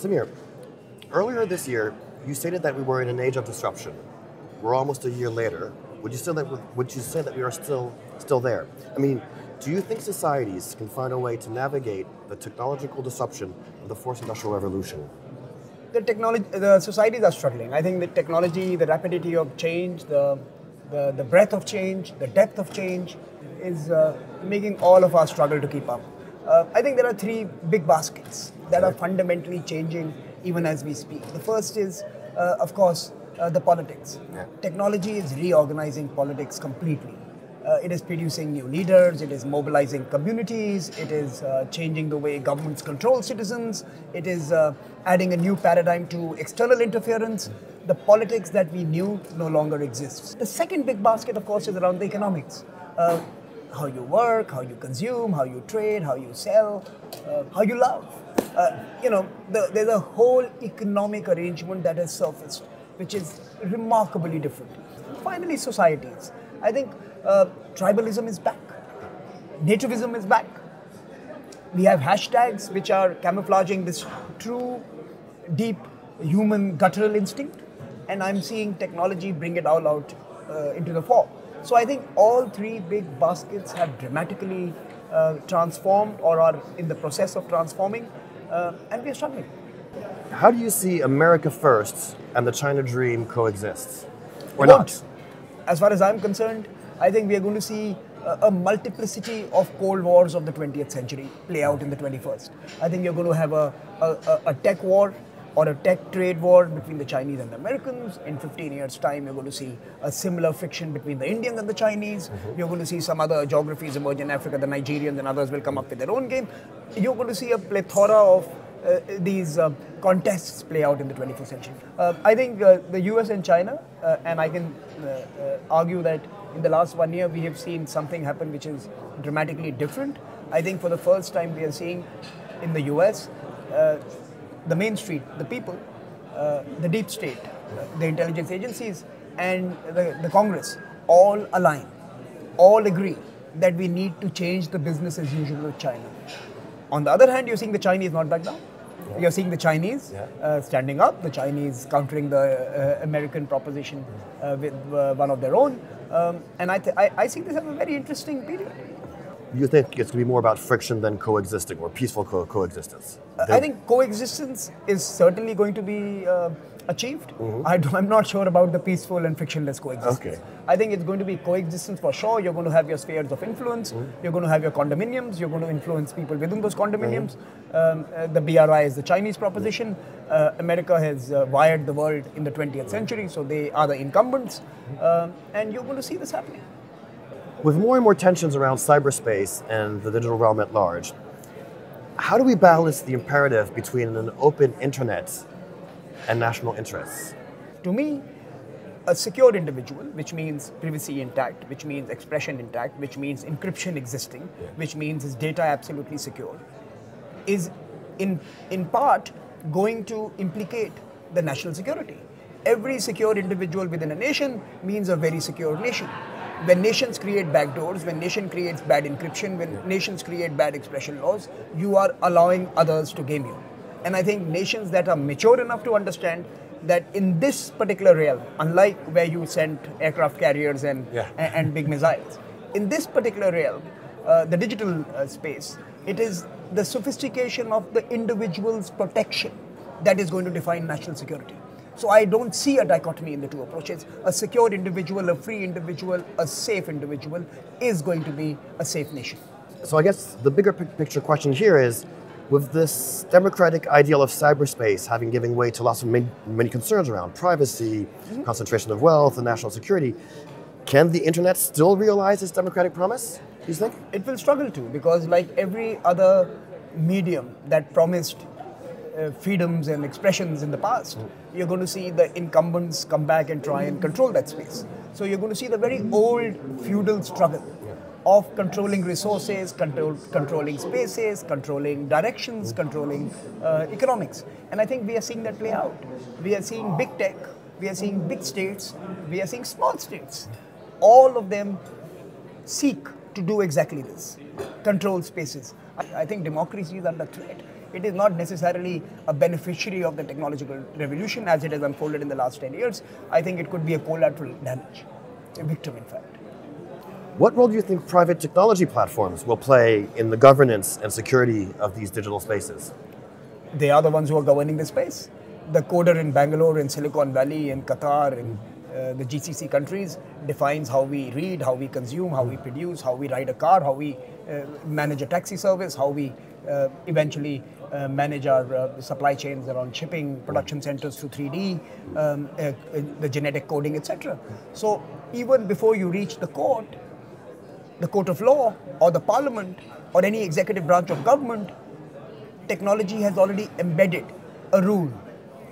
Samir, earlier this year, you stated that we were in an age of disruption. We're almost a year later. Would you say that would you say that we are still still there? I mean, do you think societies can find a way to navigate the technological disruption of the fourth industrial revolution? The technology, the societies are struggling. I think the technology, the rapidity of change, the the, the breadth of change, the depth of change, is uh, making all of us struggle to keep up. Uh, I think there are three big baskets that are fundamentally changing even as we speak. The first is, uh, of course, uh, the politics. Yeah. Technology is reorganizing politics completely. Uh, it is producing new leaders, it is mobilizing communities, it is uh, changing the way governments control citizens, it is uh, adding a new paradigm to external interference. The politics that we knew no longer exists. The second big basket, of course, is around the economics. Uh, how you work, how you consume, how you trade, how you sell, uh, how you love. Uh, you know, the, there's a whole economic arrangement that has surfaced, which is remarkably different. Finally, societies. I think uh, tribalism is back, nativism is back. We have hashtags which are camouflaging this true, deep human guttural instinct, and I'm seeing technology bring it all out uh, into the fore. So I think all three big baskets have dramatically uh, transformed or are in the process of transforming, uh, and we are struggling. How do you see America first and the China dream coexist? Or not? As far as I'm concerned, I think we are going to see a, a, multiplicity of cold wars of the 20th century play out in the 21st. I think you're going to have a, a, a tech war or a tech trade war between the Chinese and the Americans. In 15 years' time, you're going to see a similar friction between the Indians and the Chinese. Mm-hmm. You're going to see some other geographies emerge in Africa. The Nigerians and others will come up with their own game. You're going to see a plethora of uh, these uh, contests play out in the 21st century. Uh, I think uh, the US and China, uh, and I can uh, argue that in the last one year we have seen something happen which is dramatically different. I think for the first time we are seeing in the US the main street, the people, uh, the deep state, the intelligence agencies, and the, the Congress all align, all agree that we need to change the business as usual with China. On the other hand, you're seeing the Chinese not back down. Yeah. You're seeing the Chinese yeah. uh, standing up, the Chinese countering the uh, American proposition uh, with uh, one of their own. Um, and I, th- I, I see this as a very interesting period you think it's going to be more about friction than coexisting or peaceful co- coexistence? Uh, I think coexistence is certainly going to be uh, achieved. Mm-hmm. I am not sure about the peaceful and frictionless coexistence. Okay. I think it's going to be coexistence for sure. You're going to have your spheres of influence. Mm-hmm. You're going to have your condominiums. You're going to influence people within those condominiums. Mm-hmm. Um, uh, the BRI is the Chinese proposition. Uh, America has uh, wired the world in the 20th century, so they are the incumbents. Mm-hmm. Um, and you're going to see this happening. With more and more tensions around cyberspace and the digital realm at large, how do we balance the imperative between an open internet and national interests? To me, a secure individual, which means privacy intact, which means expression intact, which means encryption existing, which means his data absolutely secure, is in, in part going to implicate the national security. Every secure individual within a nation means a very secure nation when nations create backdoors, when nation creates bad encryption, when nations create bad expression laws, you are allowing others to game you. And I think nations that are mature enough to understand that in this particular realm, unlike where you sent aircraft carriers and, yeah. and, and, big missiles, in this particular realm, uh, the digital uh, space, it is the sophistication of the individual's protection that is going to define national security. So I don't see a dichotomy in the two approaches. A secure individual, a free individual, a safe individual is going to be a safe nation. So I guess the bigger picture question here is with this democratic ideal of cyberspace having given way to lots of many, many concerns around privacy, mm-hmm. concentration of wealth, and national security, can the internet still realize its democratic promise? Do you think? It will struggle to because, like every other medium that promised uh, freedoms and expressions in the past, you're going to see the incumbents come back and try and control that space. So you're going to see the very old feudal struggle of controlling resources, control, controlling spaces, controlling directions, controlling uh, economics. And I think we are seeing that play out. We are seeing big tech, we are seeing big states, we are seeing small states. All of them seek to do exactly this control spaces. I, I think democracy is under threat it is not necessarily a beneficiary of the technological revolution as it has unfolded in the last 10 years. I think it could be a collateral damage, a victim, in fact. What role do you think private technology platforms will play in the governance and security of these digital spaces? They are the ones who are governing the space. The coder in Bangalore, in Silicon Valley, in Qatar, in uh, the GCC countries defines how we read, how we consume, how we produce, how we ride a car, how we uh, manage a taxi service, how we uh, eventually uh, manage our uh, supply chains around shipping, production centers through 3D, um, uh, the genetic coding, etc. So even before you reach the court, the court of law or the parliament or any executive branch of government, technology has already embedded a rule.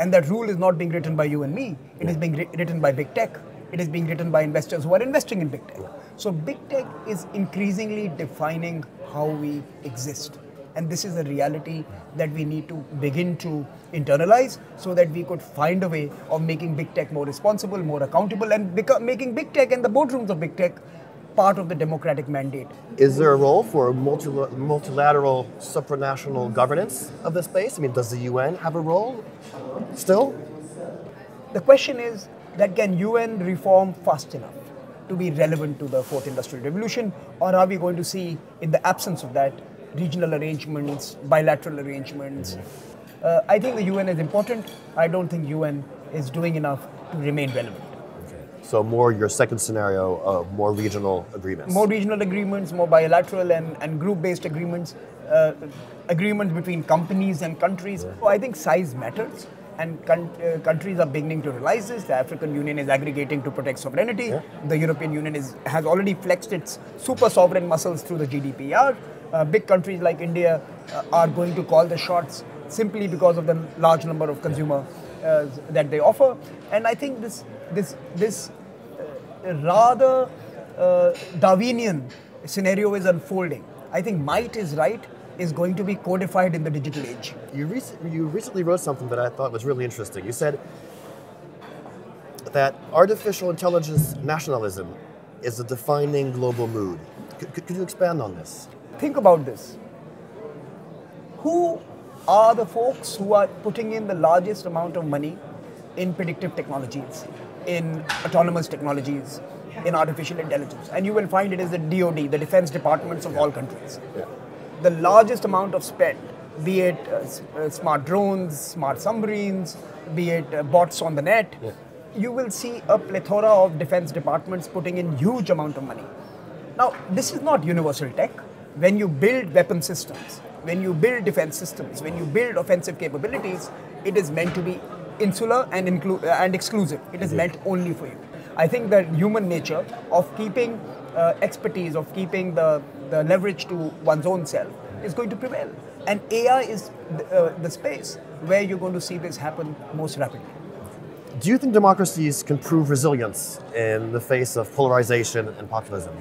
And that rule is not being written by you and me, it is being written by big tech. It is being written by investors who are investing in big tech. So, big tech is increasingly defining how we exist. And this is a reality that we need to begin to internalize so that we could find a way of making big tech more responsible, more accountable, and become, making big tech and the boardrooms of big tech part of the democratic mandate. Is there a role for multilateral supranational governance of the space? I mean, does the UN have a role still? The question is that can UN reform fast enough to be relevant to the fourth industrial revolution, or are we going to see, in the absence of that, regional arrangements, bilateral arrangements? Uh, I think the UN is important. I don't think UN is doing enough to remain relevant. So more your second scenario of more regional agreements. More regional agreements, more bilateral and, and group-based agreements, uh, agreements between companies and countries. Yeah. So I think size matters and con- uh, countries are beginning to realize this. The African Union is aggregating to protect sovereignty. Yeah. The European Union is, has already flexed its super sovereign muscles through the GDPR. Uh, big countries like India uh, are going to call the shots simply because of the large number of consumer uh, that they offer. And I think this this this rather uh, Darwinian scenario is unfolding. I think might is right is going to be codified in the digital age. You, rec- you recently wrote something that I thought was really interesting. You said that artificial intelligence nationalism is a defining global mood. C- could you expand on this? Think about this. Who are the folks who are putting in the largest amount of money in predictive technologies? in autonomous technologies, in artificial intelligence. And you will find it is the DoD, the defense departments of all countries. The largest amount of spend, be it uh, uh, smart drones, smart submarines, be it uh, bots on the net, you will see a plethora of defense departments putting in huge amount of money. Now, this is not universal tech. When you build weapon systems, when you build defense systems, when you build offensive capabilities, it is meant to be insular and, inclu- and exclusive. It is meant only for you. I think that human nature of keeping uh, expertise, of keeping the, the leverage to one's own self is going to prevail. And AI is the, uh, the space where you're going to see this happen most rapidly. Do you think democracies can prove resilience in the face of polarization and populism?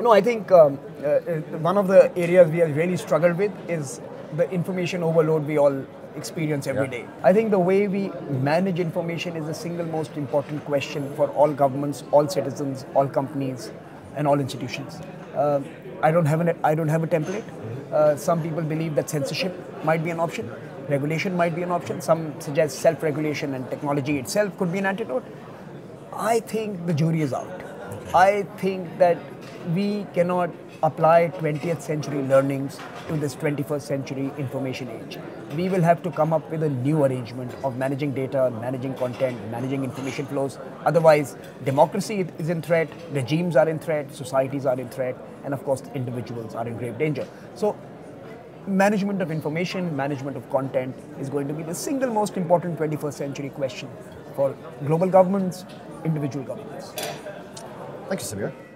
No, I think um, uh, uh one of the areas we have really struggled with is the information overload we all experience every yeah. day. I think the way we manage information is the single most important question for all governments, all citizens, all companies, and all institutions. Uh, I don't have an I don't have a template. Uh, some people believe that censorship might be an option, regulation might be an option. Some suggest self-regulation and technology itself could be an antidote. I think the jury is out. I think that we cannot apply 20th century learnings to this 21st century information age. We will have to come up with a new arrangement of managing data, managing content, managing information flows. Otherwise, democracy is in threat, regimes are in threat, societies are in threat, and of course, individuals are in grave danger. So, management of information, management of content is going to be the single most important 21st century question for global governments, individual governments. Thank you, Samir.